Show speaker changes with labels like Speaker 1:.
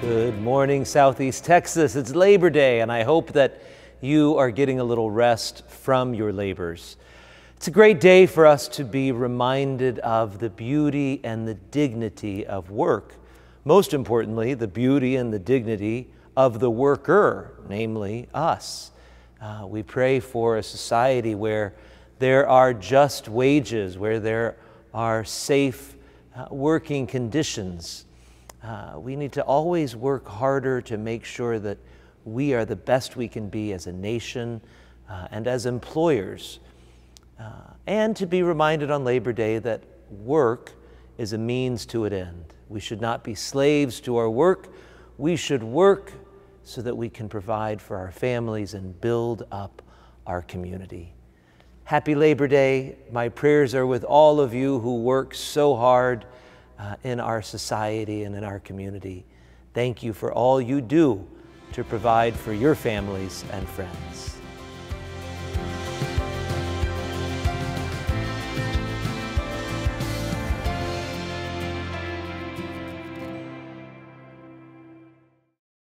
Speaker 1: Good morning, Southeast Texas. It's Labor Day, and I hope that you are getting a little rest from your labors. It's a great day for us to be reminded of the beauty and the dignity of work. Most importantly, the beauty and the dignity of the worker, namely us. Uh, we pray for a society where there are just wages, where there are safe uh, working conditions uh, we need to always work harder to make sure that we are the best we can be as a nation uh, and as employers. Uh, and to be reminded on Labor Day that work is a means to an end. We should not be slaves to our work. We should work so that we can provide for our families and build up our community. Happy Labor Day. My prayers are with all of you who work so hard uh, in our society and in our community. Thank you for all you do to provide for your families and friends.